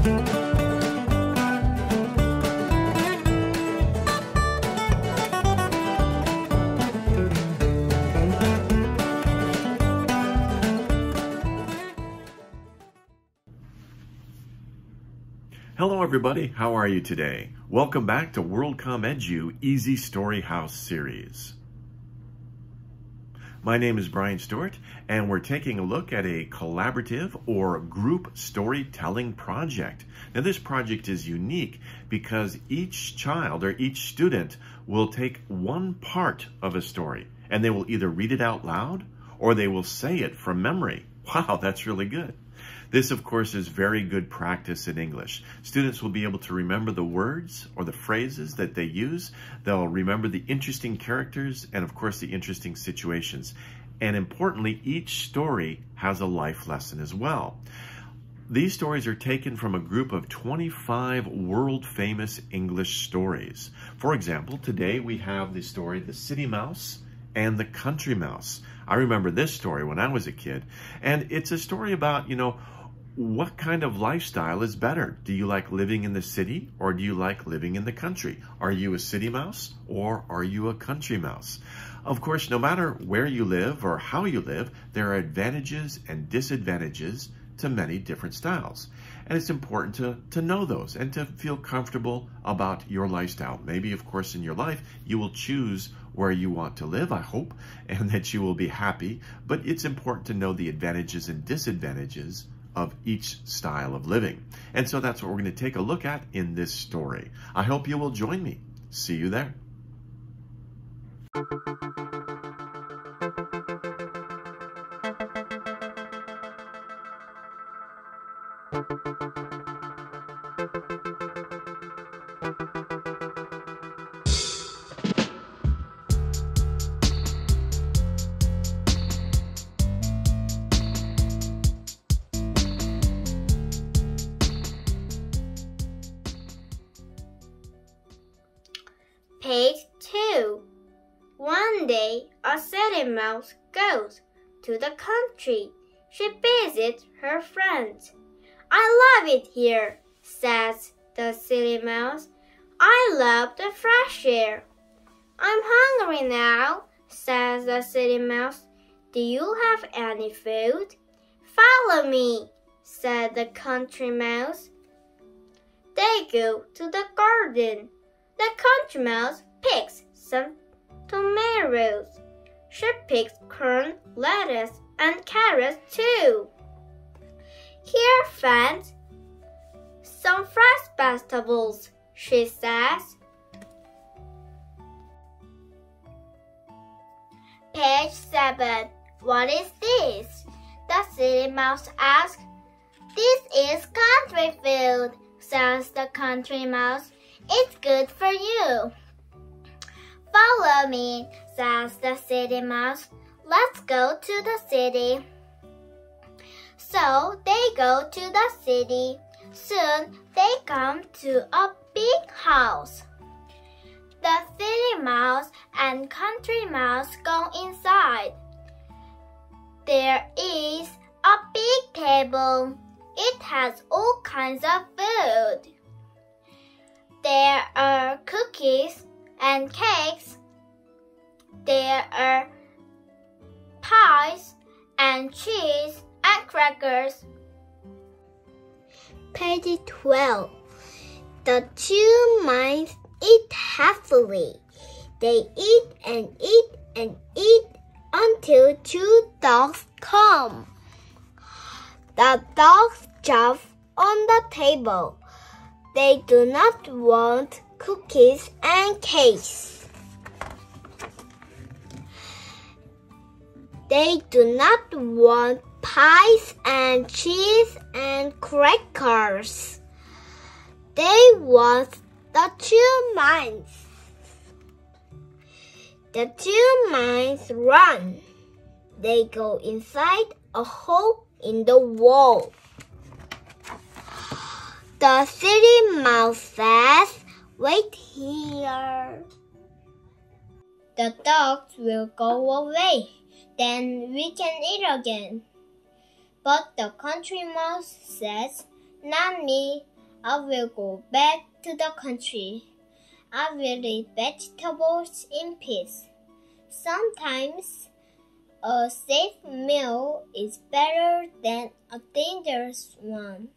Hello everybody, how are you today? Welcome back to WorldCom Edu Easy Story House series. My name is Brian Stuart and we're taking a look at a collaborative or group storytelling project. Now this project is unique because each child or each student will take one part of a story and they will either read it out loud or they will say it from memory. Wow, that's really good. This, of course, is very good practice in English. Students will be able to remember the words or the phrases that they use. They'll remember the interesting characters and, of course, the interesting situations. And importantly, each story has a life lesson as well. These stories are taken from a group of 25 world-famous English stories. For example, today we have the story The City Mouse and The Country Mouse. I remember this story when I was a kid. And it's a story about, you know, what kind of lifestyle is better? Do you like living in the city or do you like living in the country? Are you a city mouse or are you a country mouse? Of course, no matter where you live or how you live, there are advantages and disadvantages to many different styles. And it's important to, to know those and to feel comfortable about your lifestyle. Maybe, of course, in your life, you will choose where you want to live, I hope, and that you will be happy. But it's important to know the advantages and disadvantages of each style of living. And so that's what we're going to take a look at in this story. I hope you will join me. See you there. Page 2 One day, a city mouse goes to the country. She visits her friends. I love it here, says the city mouse. I love the fresh air. I'm hungry now, says the city mouse. Do you have any food? Follow me, said the country mouse. They go to the garden. The country mouse picks some tomatoes. She picks corn, lettuce, and carrots too. Here, friends, some fresh vegetables, she says. Page 7. What is this? The city mouse asks. This is country food, says the country mouse. It's good for you. Follow me, says the city mouse. Let's go to the city. So they go to the city. Soon they come to a big house. The city mouse and country mouse go inside. There is a big table. It has all kinds of food. There are cookies and cakes. There are pies and cheese crackers. Page 12. The two mice eat happily. They eat and eat and eat until two dogs come. The dogs jump on the table. They do not want cookies and cakes. They do not want pies and cheese and crackers. They want the two mice. The two mice run. They go inside a hole in the wall. The city mouse says, Wait here. The dogs will go away. Then we can eat again. But the country mouse says, Not me. I will go back to the country. I will eat vegetables in peace. Sometimes a safe meal is better than a dangerous one.